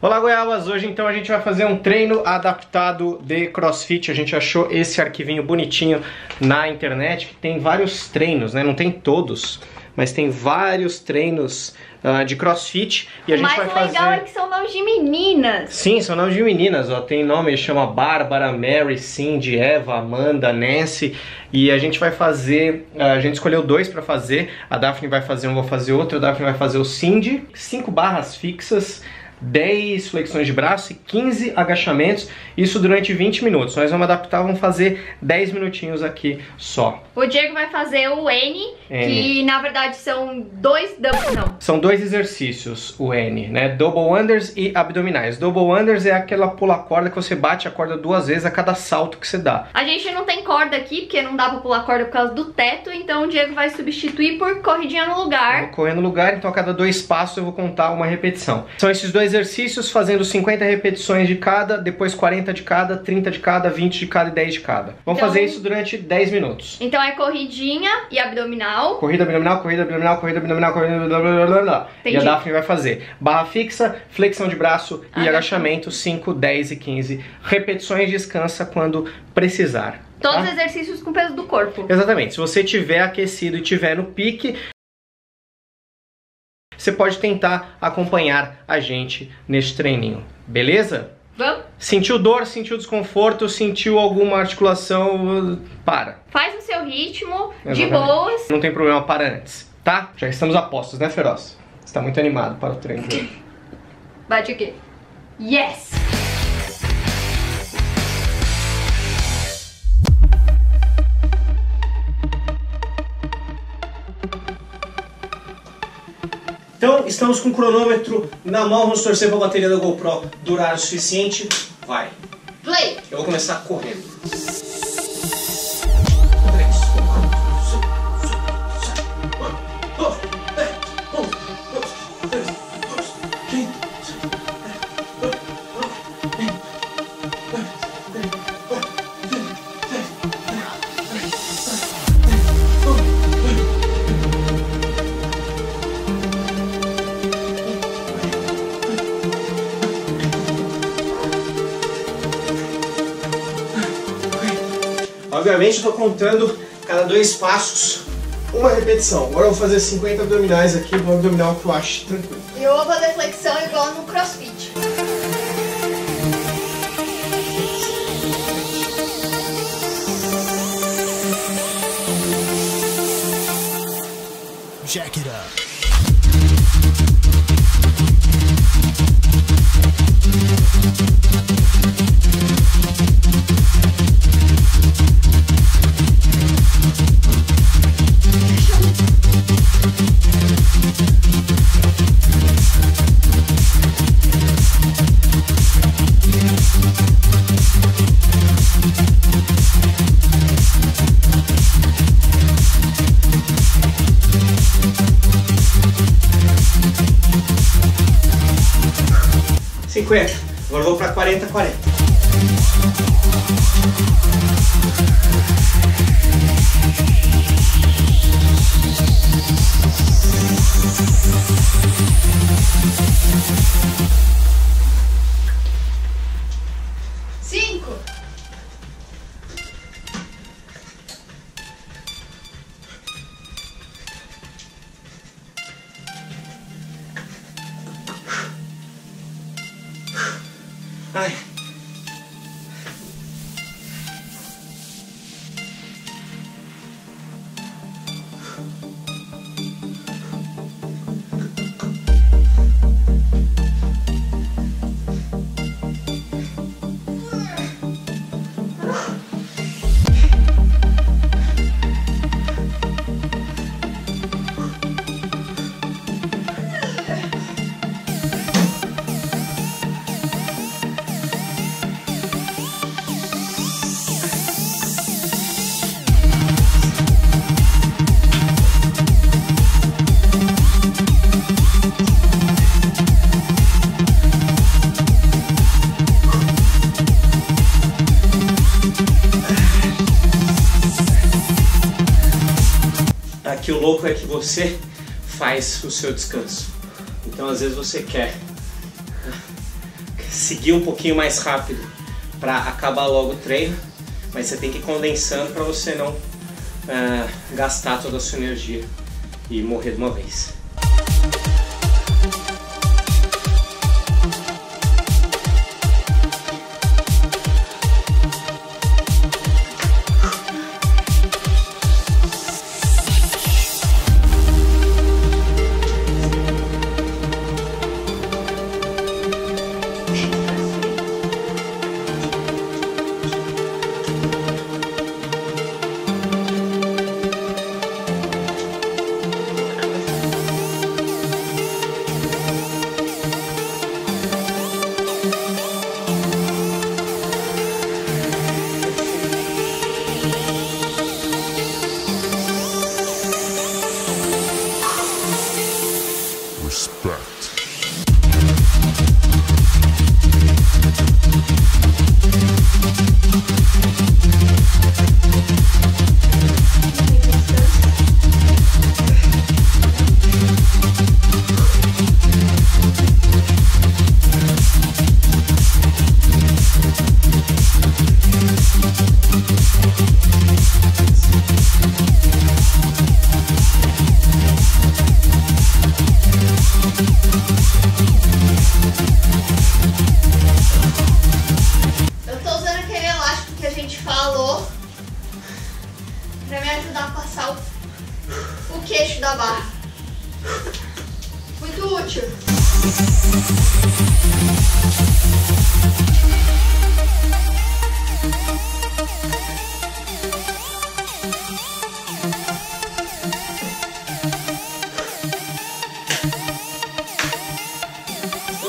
Olá Goiabas, hoje então a gente vai fazer um treino adaptado de crossfit, a gente achou esse arquivinho bonitinho na internet, que tem vários treinos, né, não tem todos, mas tem vários treinos uh, de crossfit. E a gente vai fazer... O mais legal é que são nomes de meninas. Sim, são nomes de meninas, ó, tem nome, chama Bárbara, Mary, Cindy, Eva, Amanda, Nancy. E a gente vai fazer, uh, a gente escolheu dois para fazer, a Daphne vai fazer um, vou fazer outro, a Daphne vai fazer o Cindy, cinco barras fixas, 10 flexões de braço e 15 agachamentos, isso durante 20 minutos. Nós vamos adaptar, vamos fazer 10 minutinhos aqui só. O Diego vai fazer o N, N. que na verdade são dois... Não. São dois exercícios, o N, né? Double unders e abdominais. Double unders é aquela pula corda que você bate a corda duas vezes a cada salto que você dá. A gente não tem corda aqui, porque não dá pra pular corda por causa do teto, então o Diego vai substituir por corridinha no lugar. Vou correr no lugar, então a cada dois passos eu vou contar uma repetição. São esses dois exercícios fazendo 50 repetições de cada, depois 40 de cada, 30 de cada, 20 de cada e 10 de cada. Vamos então, fazer isso durante 10 minutos. Então é corridinha e abdominal. Corrida abdominal, corrida abdominal, corrida abdominal, corrida abdominal, E a Daphne vai fazer barra fixa, flexão de braço ah, e agachamento 5, 10 e 15 repetições, descansa quando precisar. Todos tá? exercícios com peso do corpo. Exatamente. Se você tiver aquecido e tiver no pique, você pode tentar acompanhar a gente neste treininho, beleza? Vamos? Sentiu dor, sentiu desconforto, sentiu alguma articulação, para. Faz o seu ritmo, Exatamente. de boas. Não tem problema, para antes, tá? Já estamos a postos, né, Feroz? Você tá muito animado para o treino. Bate aqui. Yes! Então, estamos com o cronômetro na mão, vamos torcer para a bateria da GoPro durar o suficiente. Vai. Play. Eu vou começar correndo. Obviamente estou contando cada dois passos uma repetição. Agora eu vou fazer 50 abdominais aqui, um abdominal que eu acho tranquilo. E eu vou fazer flexão igual no crossfit. Jack it up. quick. Agora vou para 40, 40. Você faz o seu descanso. Então às vezes você quer seguir um pouquinho mais rápido para acabar logo o treino, mas você tem que ir condensando para você não uh, gastar toda a sua energia e morrer de uma vez.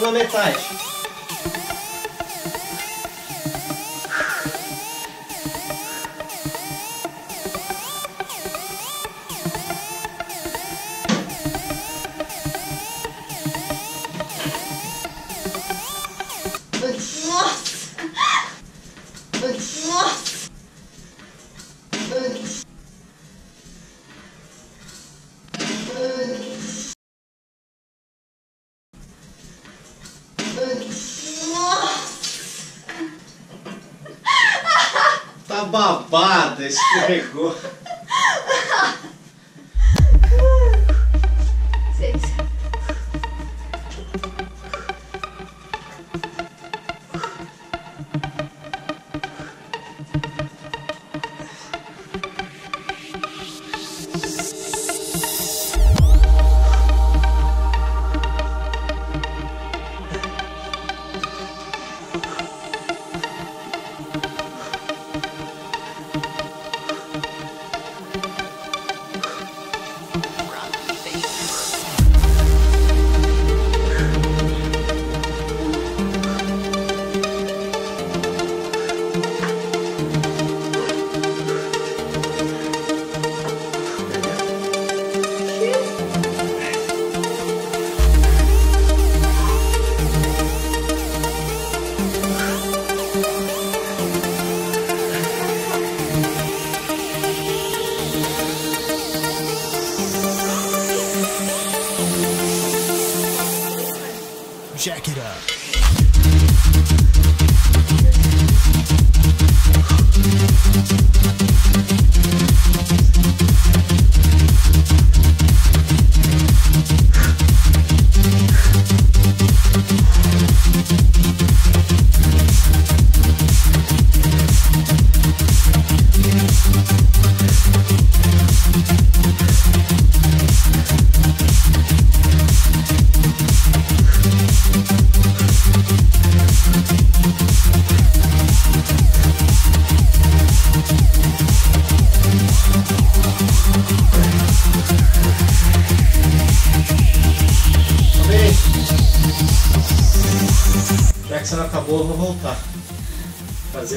Na metade. Babada, escorregou.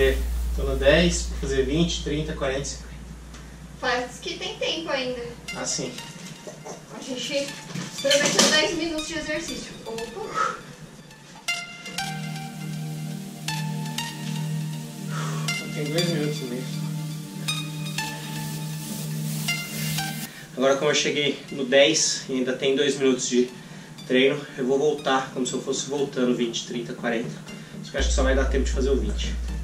Fazer, tô no 10, vou fazer 20, 30, 40, 50. Faz que tem tempo ainda. Assim. A gente prometeu 10 minutos de exercício. Opa! Tem dois minutos e meio. Agora como eu cheguei no 10 e ainda tem dois minutos de treino, eu vou voltar como se eu fosse voltando 20, 30, 40. Só que acho que só vai dar tempo de fazer o 20.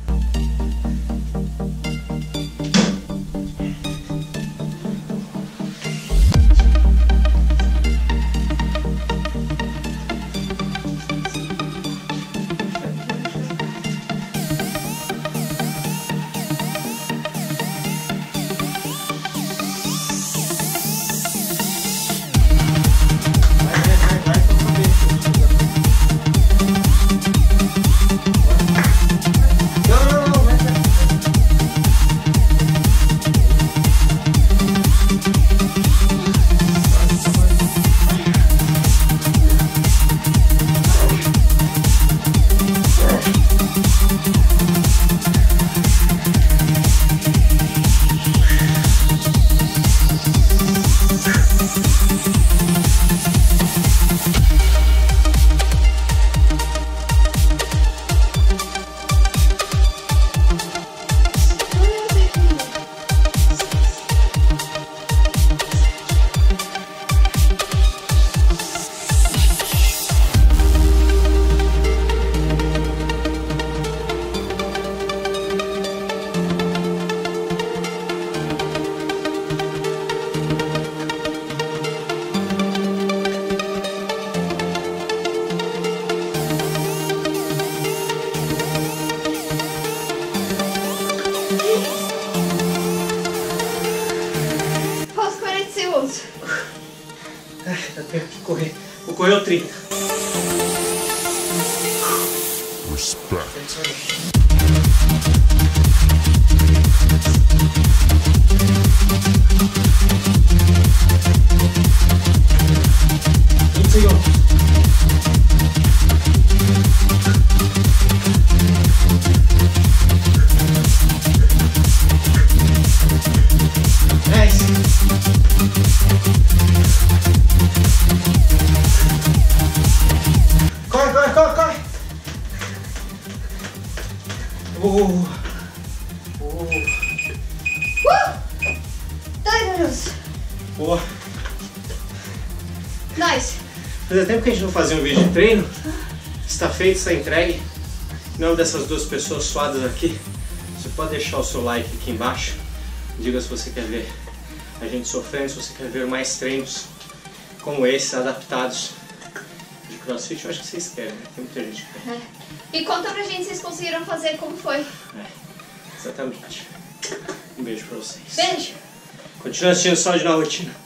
De correr. Vou correr o 30. Respect. Oh. Que a gente não fazia um vídeo de treino. Está feito, está entregue. Em nome dessas duas pessoas suadas aqui, você pode deixar o seu like aqui embaixo. Diga se você quer ver a gente sofrendo, se você quer ver mais treinos como esses, adaptados de crossfit. Eu acho que vocês querem, né? Tem muita gente que quer. É. E conta pra gente se vocês conseguiram fazer como foi. É, exatamente. Um beijo pra vocês. Beijo. Continua assistindo só de na rotina.